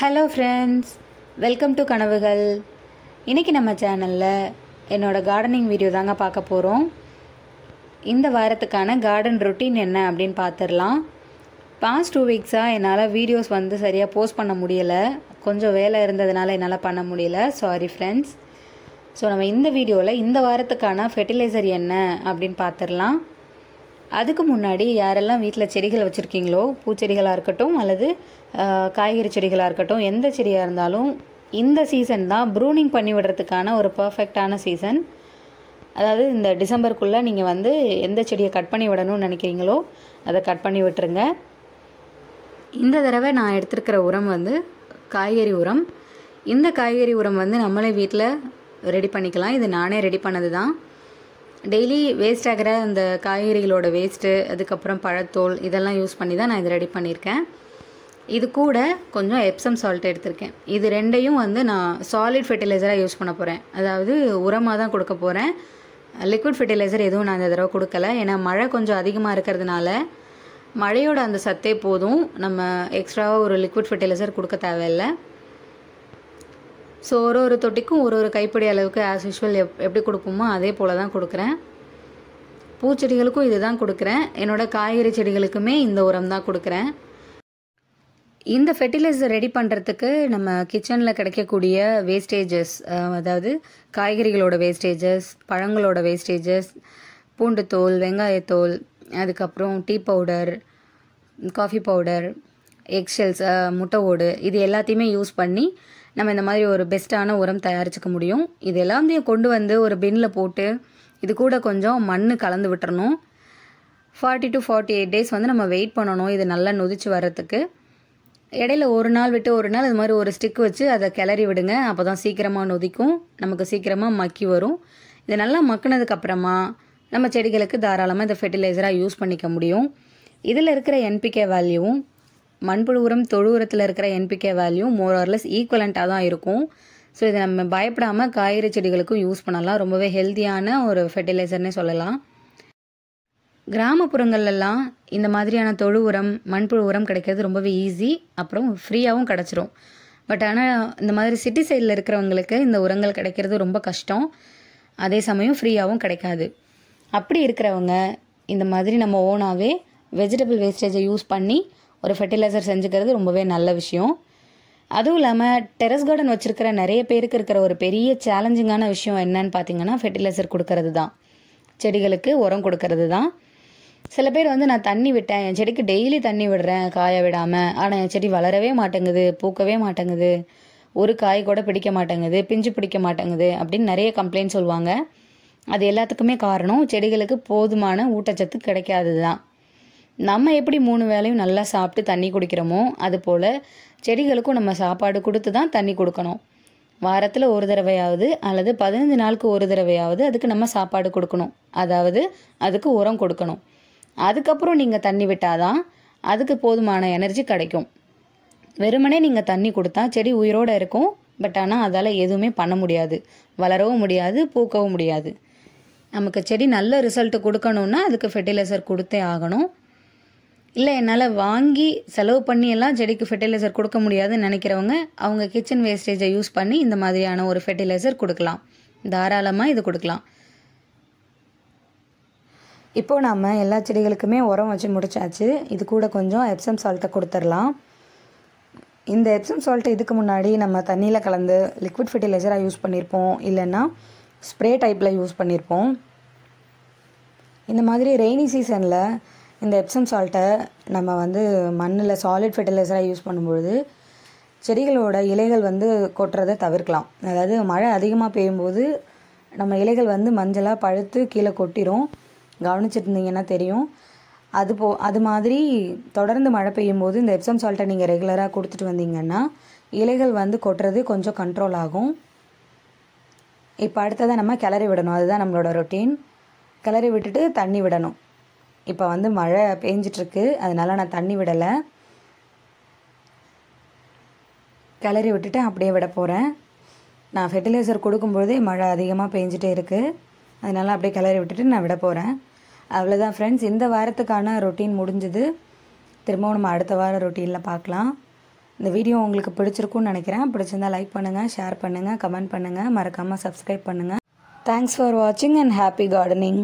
Hello friends welcome to கனவுகள் இன்றைக்கி நம்ம சேனலில் என்னோடய கார்டனிங் வீடியோ தாங்க பார்க்க போகிறோம் இந்த வாரத்துக்கான கார்டன் ரொட்டீன் என்ன அப்படின்னு பார்த்துடலாம். பாஸ்ட் டூ வீக்ஸாக என்னால் வீடியோஸ் வந்து சரியாக போஸ்ட் பண்ண முடியலை. கொஞ்சம் வேலை இருந்ததுனால என்னால் பண்ண முடியல. சாரி ஃப்ரெண்ட்ஸ் ஸோ நம்ம இந்த வீடியோவில் இந்த வாரத்துக்கான ஃபெர்டிலைசர் என்ன அப்படின்னு பார்த்துடலாம். அதுக்கு முன்னாடி யாரெல்லாம் வீட்டில் செடிகள் வச்சுருக்கீங்களோ பூச்செடிகளாக இருக்கட்டும் அல்லது காய்கறி செடிகளாக இருக்கட்டும் எந்த செடியாக இருந்தாலும் இந்த சீசன் தான் ப்ரூனிங் பண்ணி விடுறதுக்கான ஒரு பர்ஃபெக்டான சீசன் அதாவது இந்த டிசம்பருக்குள்ளே நீங்கள் வந்து எந்த செடியை கட் பண்ணி விடணும்னு நினைக்கிறீங்களோ அதை கட் பண்ணி விட்டுருங்க. இந்த தடவை நான் எடுத்திருக்கிற உரம் வந்து காய்கறி உரம். இந்த காய்கறி உரம் வந்து நம்மளே வீட்டில் ரெடி பண்ணிக்கலாம். இது நானே ரெடி பண்ணது தான் டெய்லி வேஸ்ட் ஆகிற அந்த காய்கறிகளோட வேஸ்ட்டு அதுக்கப்புறம் பழத்தோல் இதெல்லாம் யூஸ் பண்ணி தான் நான் இது ரெடி பண்ணியிருக்கேன். இது கூட கொஞ்சம் எப்சம் சால்ட் எடுத்திருக்கேன். இது ரெண்டையும் வந்து நான் சாலிட் ஃபெர்டிலைசராக யூஸ் பண்ண போகிறேன் அதாவது உரமாக தான் கொடுக்க போகிறேன் லிக்விட் ஃபெர்டிலைசர் எதுவும் நான் இந்த தடவை கொடுக்கல. ஏன்னா மழை கொஞ்சம் அதிகமாக இருக்கிறதுனால மழையோட அந்த சத்தே போதும். நம்ம எக்ஸ்ட்ராவாக ஒரு லிக்விட் ஃபெர்டிலைசர் கொடுக்க தேவையில்லை. ஸோ ஒரு ஒரு தொட்டிக்கும் ஒரு ஒரு கைப்பிடி அளவுக்கு ஆஸ் யூஷுவல் எப் எப்படி கொடுப்போமோ அதே போல் தான் கொடுக்குறேன். பூச்செடிகளுக்கும் இது தான் கொடுக்குறேன். என்னோட காய்கறி செடிகளுக்குமே இந்த உரம் தான் கொடுக்குறேன். இந்த ஃபெர்டிலைசர் ரெடி பண்ணுறதுக்கு நம்ம கிச்சனில் கிடைக்கக்கூடிய வேஸ்டேஜஸ் அதாவது காய்கறிகளோட வேஸ்டேஜஸ் பழங்களோட வேஸ்டேஜஸ் பூண்டுத்தோல் வெங்காயத்தோல் அதுக்கப்புறம் tea powder coffee powder eggshells முட்டை ஓடு இது எல்லாத்தையுமே யூஸ் பண்ணி நம்ம இந்த மாதிரி ஒரு பெஸ்ட்டான உரம் தயாரிச்சுக்க முடியும். இது எல்லாத்தையும் கொண்டு வந்து ஒரு பின்னில் போட்டு இது கூட கொஞ்சம் மண் கலந்து விட்டுறணும். Forty to forty eight days வந்து நம்ம வெயிட் பண்ணணும் இது நல்லா நொதிச்சு வர்றதுக்கு. இடையில ஒரு நாள் விட்டு ஒரு நாள் இது மாதிரி ஒரு ஸ்டிக் வச்சு அதை கிளறி விடுங்க அப்போ தான் சீக்கிரமாக நொதிக்கும். நமக்கு சீக்கிரமாக மக்கி வரும். இது நல்லா மக்கினதுக்கப்புறமா நம்ம செடிகளுக்கு தாராளமாக இந்த ஃபெர்டிலைசராக யூஸ் பண்ணிக்க முடியும். இதில் இருக்கிற என்பிகே வேல்யூவும் மண்புழு உரம் தொழு உரத்தில் இருக்கிற NPK value more or less ஈக்குவலண்ட்டாக தான் இருக்கும். ஸோ இதை நம்ம பயப்படாமல் காய்கறி செடிகளுக்கும் யூஸ் பண்ணலாம். ரொம்பவே ஹெல்த்தியான ஒரு ஃபெர்டிலைசர்னே சொல்லலாம். கிராமப்புறங்கள்லாம் இந்த மாதிரியான தொழு உரம் மண்புழு உரம் கிடைக்கிறது ரொம்பவே ஈஸி அப்புறம் ஃப்ரீயாகவும் கிடச்சிரும். பட் ஆனால் இந்த மாதிரி சிட்டி சைடில் இருக்கிறவங்களுக்கு இந்த உரங்கள் கிடைக்கிறது ரொம்ப கஷ்டம். அதே சமயம் ஃப்ரீயாகவும் கிடைக்காது. அப்படி இருக்கிறவங்க இந்த மாதிரி நம்ம ஓனாகவே வெஜிடபிள் வேஸ்டேஜை யூஸ் பண்ணி ஒரு ஃபெர்டிலைசர் செஞ்சுக்கிறது ரொம்பவே நல்ல விஷயம். அதுவும் இல்லாமல் டெரஸ் கார்டன் வச்சுருக்கிற நிறைய பேருக்கு இருக்கிற ஒரு பெரிய சேலஞ்சிங்கான விஷயம் என்னன்னு பார்த்தீங்கன்னா ஃபெர்டிலைசர் கொடுக்கறது தான். செடிகளுக்கு உரம் கொடுக்கறது தான். சில பேர் வந்து நான் தண்ணி விட்டேன். என் செடிக்கு டெய்லி தண்ணி விடுறேன். காய விடாமல் ஆனால் என் செடி வளரவே மாட்டேங்குது. பூக்கவே மாட்டேங்குது. ஒரு காய் கூட பிடிக்க மாட்டேங்குது. பிஞ்சு பிடிக்க மாட்டேங்குது. அப்படின்னு நிறைய கம்ப்ளைண்ட் சொல்லுவாங்க. அது எல்லாத்துக்குமே காரணம் செடிகளுக்கு போதுமான ஊட்டச்சத்து கிடைக்காதது தான். நம்ம எப்படி மூணு வேளையும் நல்லா சாப்பிட்டு தண்ணி குடிக்கிறோமோ அது போல் செடிகளுக்கும் நம்ம சாப்பாடு கொடுத்து தான் தண்ணி கொடுக்கணும். வாரத்தில் ஒரு தடவையாவது அல்லது பதினஞ்சு நாளுக்கு ஒரு தடவையாவது அதுக்கு நம்ம சாப்பாடு கொடுக்கணும். அதாவது அதுக்கு உரம் கொடுக்கணும். அதுக்கப்புறம் நீங்கள் தண்ணி விட்டாதான் அதுக்கு போதுமான எனர்ஜி கிடைக்கும். வெறுமனே நீங்கள் தண்ணி கொடுத்தா செடி உயிரோடு இருக்கும். பட் ஆனால் அதால் எதுவுமே பண்ண முடியாது. வளரவும் முடியாது பூக்கவும் முடியாது. நமக்கு செடி நல்ல ரிசல்ட் கொடுக்கணுன்னா அதுக்கு ஃபெர்டிலைசர் கொடுத்தே ஆகணும். இல்லை என்னால் வாங்கி செலவு பண்ணி எல்லாம் செடிக்கு ஃபெர்டிலைசர் கொடுக்க முடியாதுன்னு நினைக்கிறவங்க அவங்க கிச்சன் வேஸ்டேஜை யூஸ் பண்ணி இந்த மாதிரியான ஒரு ஃபெர்டிலைசர் கொடுக்கலாம். தாராளமாக இது கொடுக்கலாம். இப்போது நாம் எல்லா செடிகளுக்குமே உரம் வச்சு முடிச்சாச்சு. இது கூட கொஞ்சம் எப்சம் சால்ட்டை கொடுத்துடலாம். இந்த எப்சம் சால்ட்டை இதுக்கு முன்னாடி நம்ம தண்ணியில் கலந்து லிக்விட் ஃபெர்டிலைசராக யூஸ் பண்ணியிருப்போம் இல்லைன்னா ஸ்ப்ரே டைப்பில் யூஸ் பண்ணியிருப்போம் இந்த மாதிரி ரெய்னி சீசனில் இந்த எப்சம் சால்ட்டை நம்ம வந்து மண்ணில் சாலிட் ஃபெர்டிலைசராக யூஸ் பண்ணும்பொழுது செடிகளோட இலைகள் வந்து கொட்டுறதை தவிர்க்கலாம். அதாவது மழை அதிகமாக பெய்யும்போது நம்ம இலைகள் வந்து மஞ்சளாக பழுத்து கீழே கொட்டிடும் கவனிச்சிருந்தீங்கன்னா தெரியும். அது போ அது மாதிரி தொடர்ந்து மழை பெய்யும்போது இந்த எப்சம் சால்ட்டை நீங்கள் ரெகுலராக கொடுத்துட்டு வந்தீங்கன்னா இலைகள் வந்து கொட்டுறது கொஞ்சம் கண்ட்ரோல் ஆகும். இப்போ அடுத்ததை நம்ம கிளறி விடணும். அதுதான் நம்மளோட ரொட்டீன் கிளறி விட்டுட்டு தண்ணி விடணும். இப்போ வந்து மழை பேஞ்சிட்ருக்கு. அதனால் நான் தண்ணி விடலை. கிளறி விட்டுட்டு அப்படியே விட போகிறேன் நான் ஃபெர்டிலைசர் கொடுக்கும்பொழுதே மழை அதிகமாக பெஞ்சிட்டே இருக்குது அதனால் அப்படியே கிளறி விட்டுட்டு நான் விட போகிறேன் அவ்வளோதான் ஃப்ரெண்ட்ஸ் இந்த வாரத்துக்கான ரொட்டீன் முடிஞ்சுது. திரும்பவும் நம்ம அடுத்த வாரம் ரொட்டீனில் பார்க்கலாம். இந்த வீடியோ உங்களுக்கு பிடிச்சிருக்கும்னு நினைக்கிறேன். பிடிச்சிருந்தா லைக் பண்ணுங்கள் ஷேர் பண்ணுங்கள் கமெண்ட் பண்ணுங்கள் மறக்காமல் சப்ஸ்கிரைப் பண்ணுங்கள் தேங்க்ஸ் ஃபார் வாட்சிங் அண்ட் ஹாப்பி கார்டனிங்